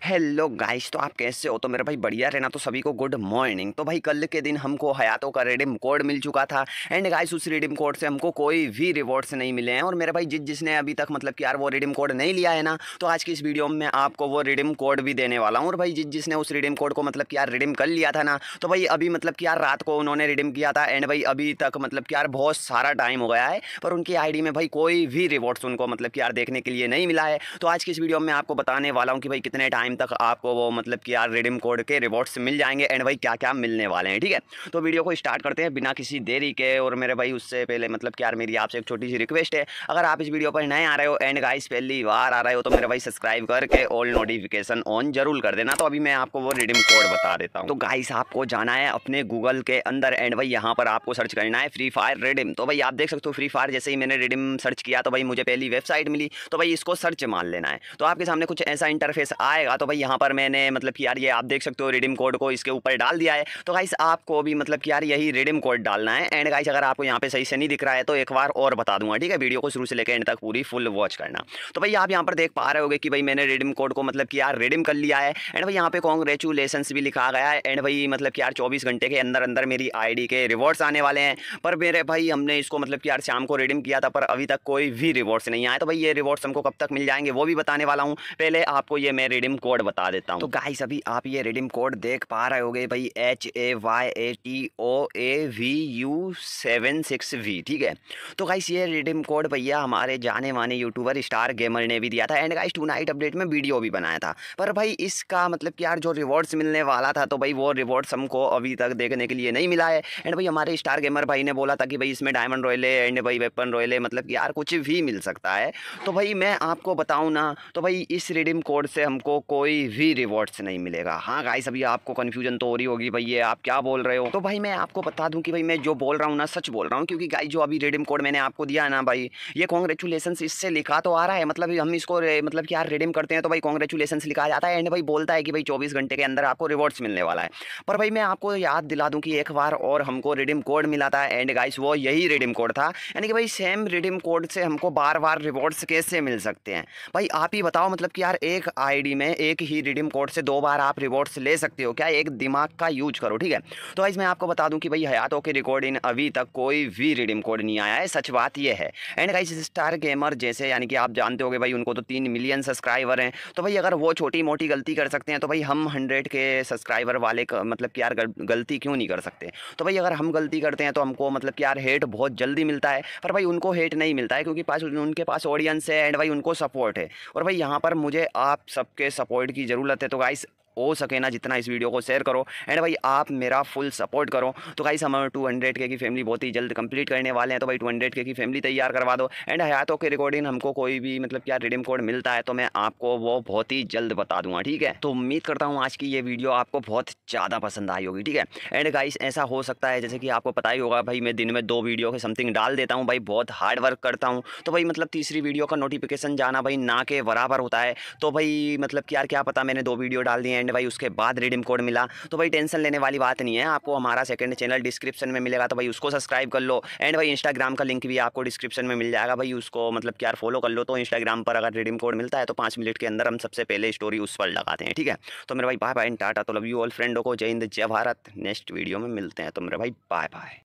Hello guys तो आप कैसे हो? तो मेरे भाई बढ़िया रहना तो सभी को गुड मॉर्निंग तो भाई, कल के दिन हमको हयातों का रिडीम कोड मिल चुका था। एंड गाइस उस रिडीम कोड से हमको कोई भी रिवॉर्ड्स नहीं मिले हैं। और मेरे भाई, जिस जिसने अभी तक मतलब कि यार वो रिडीम कोड नहीं लिया है ना तो आज की इस वीडियो में आपको वो रिडीम कोड भी देने वाला हूँ। और भाई, जिस जिसने उस रिडीम कोड को मतलब कि यार रिडीम कर लिया था ना तो भाई, अभी मतलब कि यार रात को उन्होंने रिडीम किया था। एंड भाई, अभी तक मतलब कि यार बहुत सारा टाइम हो गया है, पर उनकी आईडी में भाई कोई भी रिवॉर्ड्स उनको मतलब कि यार देखने के लिए नहीं मिला है। तो आज की इस वीडियो में आपको बताने वाला हूँ कि भाई कितने टाइम तक आपको वो मतलब कि यार रिडीम कोड के रिवॉर्ड्स मिल जाएँगे एंड भाई क्या क्या मिलने वाले हैं, ठीक है? तो वीडियो को स्टार्ट करते हैं बिना किसी देरी के और मेरे भाई उससे पहले मतलब कि यार मेरी आपसे एक छोटी सी रिक्वेस्ट है। अगर आप इस वीडियो पर नए आ रहे हो एंड गाइस पहली बार आ रहे हो तो मेरे भाई सब्सक्राइब करके ऑल नोटिफिकेशन ऑन ज़रूर कर देना। तो अभी मैं आपको वो रिडीम कोड बता देता हूँ। तो गाइस आपको जाना है अपने गूगल के अंदर एंड भाई यहाँ पर आपको सर्च करना है फ्री फायर रिडीम तो भाई आप देख सकते हो फ्री फायर जैसे ही मैंने रिडीम सर्च किया तो भाई मुझे पहली वेबसाइट मिली। तो भाई इसको सर्च मान लेना है। तो आपके सामने कुछ ऐसा इंटरफेस आएगा तो भाई यहाँ पर मैंने मतलब कि यार ये आप देख सकते हो रिडीम कोड को इसके ऊपर डाल दिया है। तो गाइस आपको भी मतलब कि यार यही रिडीम कोड डालना है। एंड गाइस अगर आपको यहाँ पे सही से नहीं दिख रहा है तो एक बार और बता दूँगा, ठीक है? वीडियो को शुरू से लेकर एंड तक पूरी फुल वॉच करना। तो भाई, आप यहाँ पर देख पा रहे होगे कि भाई मैंने रिडीम कोड को मतलब कि यार रिडीम कर लिया है। एंड भाई, यहाँ पे कॉन्ग्रेचुलेसन भी लिखा गया है। एंड भाई मतलब कि यार चौबीस घंटे के अंदर अंदर मेरी आईडी के रिवॉर्ड्स आने वाले हैं। पर मेरे भाई, हमने इसको मतलब कि यार शाम को रिडीम किया था, पर अभी तक कोई भी रिवॉर्ड्स नहीं आया तो भाई, ये रिवॉर्ड्स हमको कब तक मिल जाएँगे, वो भी बताने वाला हूँ। पहले आपको ये मैं रिडीम कोड बता देता हूँ। तो गाइस अभी आप ये रिडीम कोड देख पा रहे होगे भाई H A Y A T O A V U seven six V ठीक है? तो गाइस ये रिडीम कोड भैया हमारे जाने माने यूट्यूबर स्टार गेमर ने भी दिया था। And guys tonight update में वीडियो भी बनाया था। पर भाई इसका मतलब कि यार जो रिवॉर्ड्स मिलने वाला था तो भाई वो रिवॉर्ड्स हमको अभी तक देखने के लिए नहीं मिला है। एंड भाई हमारे स्टार गेमर भाई ने बोला था कि भाई इसमें डायमंड रॉयले एंड भाई वेपन रॉयले मतलब कि यार कुछ भी मिल सकता है। तो भाई मैं आपको बताऊँ ना तो भाई इस रिडीम कोड से हमको कोई भी रिवॉर्ड्स नहीं मिलेगा। हाँ गाइस अभी आपको कन्फ्यूज़न तो हो रही होगी, भाई ये आप क्या बोल रहे हो? तो भाई मैं आपको बता दूँ कि भाई मैं जो बोल रहा हूँ ना, सच बोल रहा हूँ, क्योंकि गाइस जो अभी रिडीम कोड मैंने आपको दिया ना भाई, ये कॉन्ग्रेचुलेसन इससे लिखा तो आ रहा है। मतलब हम इसको मतलब कि यार रिडीम करते हैं तो भाई कॉन्ग्रेचुलेसन लिखा जाता है एंड भाई बोलता है कि भाई चौबीस घंटे के अंदर आपको रिवॉर्ड्स मिलने वाला है। पर भाई मैं आपको याद दिला दूँ कि एक बार और हमको रिडीम कोड मिला था एंड गाइस वो यही रिडीम कोड था। यानी कि भाई सेम रिडीम कोड से हमको बार बार रिवॉर्ड्स कैसे मिल सकते हैं? भाई आप ही बताओ मतलब कि यार एक आईडी में एक ही रिडीम कोड से दो बार आप रिवॉर्ड्स ले सकते हो। क्या एक दिमाग का यूज़ करो, ठीक है? तो गाइस मैं आपको बता दूँ कि भाई, हयातों के रिकॉर्ड इन अभी तक कोई भी रिडीम कोड नहीं आया है। सच बात यह है। एंड गाइस स्टार गेमर जैसे, यानी कि आप जानते हो भाई, उनको तो तीन मिलियन सब्सक्राइबर हैं। तो भाई, अगर वो छोटी मोटी गलती कर सकते हैं तो भाई, हम हंड्रेड के सब्सक्राइबर वाले मतलब कि यार गलती क्यों नहीं कर सकते? तो भाई, अगर हम गलती करते हैं तो हमको मतलब कि यार हेट बहुत जल्दी मिलता है। पर भाई, उनको हेट नहीं मिलता है, क्योंकि पास उनके पास ऑडियंस है एंड भाई, उनको सपोर्ट है। और भाई, यहाँ पर मुझे आप सबके सपोर्ट की ज़रूरत है। तो गाइस हो सके ना जितना इस वीडियो को शेयर करो। एंड भाई, आप मेरा फुल सपोर्ट करो। तो गाइस हम टू हंड्रेड के की फैमिली बहुत ही जल्द कंप्लीट करने वाले हैं। तो भाई टू हंड्रेड के की फैमिली तैयार करवा दो। एंड हयातों के रिकॉर्डिंग हमको कोई भी मतलब क्या रिडीम कोड मिलता है तो मैं आपको वो बहुत ही जल्द बता दूँगा, ठीक है? तो उम्मीद करता हूँ आज की ये वीडियो आपको बहुत ज़्यादा पसंद आई होगी, ठीक है? एंड गाइस ऐसा हो सकता है, जैसे कि आपको पता ही होगा, भाई, मैं दिन में दो वीडियो के समथिंग डाल देता हूँ। भाई, बहुत हार्ड वर्क करता हूँ। तो भाई मतलब तीसरी वीडियो का नोटिफिकेशन जाना, भाई, ना के बराबर होता है। तो भाई मतलब यार, क्या पता मैंने दो वीडियो डाल दिए एंड भाई उसके बाद रिडीम कोड मिला। तो भाई टेंशन लेने वाली बात नहीं है, आपको हमारा सेकंड चैनल डिस्क्रिप्शन में मिलेगा तो भाई उसको सब्सक्राइब कर लो। एंड भाई इंस्टाग्राम का लिंक भी आपको डिस्क्रिप्शन में मिल जाएगा। भाई उसको मतलब क्या फॉलो कर लो तो इंस्टाग्राम पर अगर रिडीम कोड मिलता है तो पाँच मिनट के अंदर हम सबसे पहले स्टोरी उस पर लगाते हैं, ठीक है? तो मेरे भाई बाय बाय टाटा तो लव यू ऑल फ्रेंडों को जय हिंद, जय भारत। नेक्स्ट वीडियो में मिलते हैं तो मेरे भाई बाय बाय